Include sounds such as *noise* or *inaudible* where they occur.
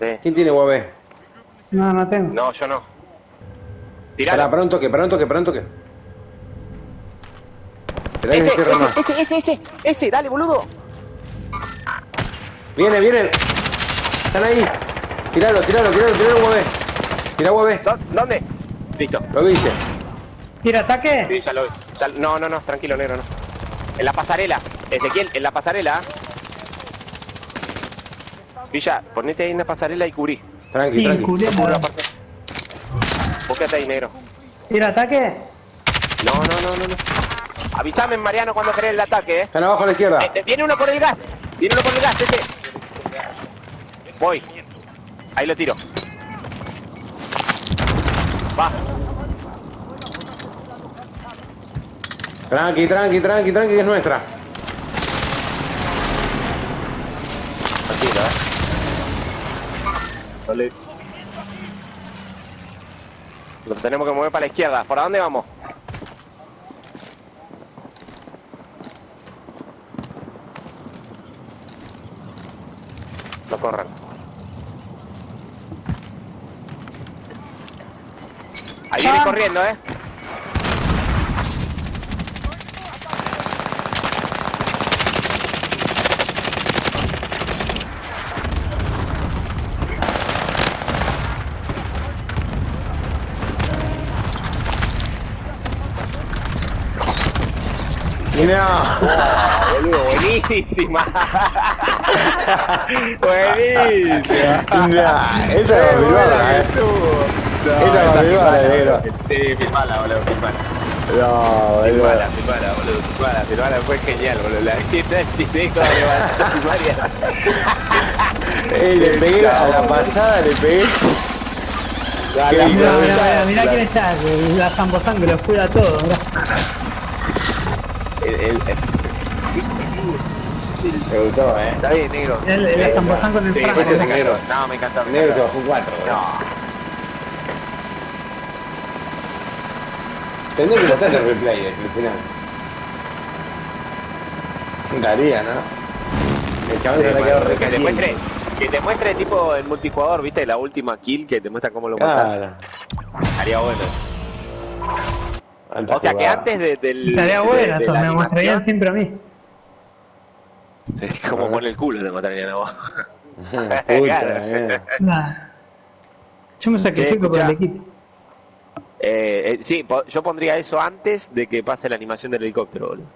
Sí. ¿Quién tiene UAV? No, no tengo. No, yo no. Para, Tiralo. para un toque, para un toque, para un toque. Ese, ese, ese, ese, ese, ese, dale, boludo. Viene, viene. Están ahí. Tiralo, tiralo, tiralo, tiralo. Tira UAV. ¿Dó- ¿Dónde? Listo. ¿Lo viste? ¿Tira ataque? Sí, ya lo vi. Ya- no, no, no, tranquilo, negro, no. En la pasarela. Ezequiel, en la pasarela. Villa, ponete ahí en la pasarela y cubrí. Tranqui, Sí, tranqui. Vos quedate ahí, negro. ¿Tira ataque? No, no, no, no, no. Avísame, Mariano, cuando querés el ataque, eh. Están abajo a la izquierda. Eh, eh, Viene uno por el gas. Viene uno por el gas, ese. Voy. Ahí lo tiro. Va. Tranqui, tranqui, tranqui, tranqui, que es nuestra. Tranquilo, eh. Dale. Lo tenemos que mover para la izquierda. ¿Por dónde vamos? No corran. Ahí viene Ah. corriendo, ¿eh? Mira. Boludo, buenísima. *laughs* buenísima. Mira, esa es la eh. Esa es la privada, negro. Sí, filmala, boludo, filmala. No, Filmala, boludo. filmala, boludo, filmala, filmala, fue genial, boludo. La gente del chisteco de María. *laughs* Ey, le pegué a la pasada, le pegué. Mirá, mirá, mirá, mirá quién está, la Zambozán que lo cuida todo, mirá. El- el- el- Me gustó, eh. Está bien, negro. El, el la Zambozán con el Sí, franco. me encantó. negro. No, me encantó. me Negro bajó cuatro, boludo. No. Tendré que botar el replay eh, al final. Daría, ¿no? El chabón se habrá quedado re que te muestre, que te muestre tipo el multijugador, viste, la última kill que te muestra cómo lo matas. Claro. Estaría bueno. O sea que antes de, del. Estaría de- bueno de eso, me mostrarían siempre a mí. como pone el culo te mostrarían a vos. *laughs* Puta, eh. Nah. Yo me sacrifico por el equipo. Eh, eh, sí, po- yo pondría eso antes de que pase la animación del helicóptero, boludo.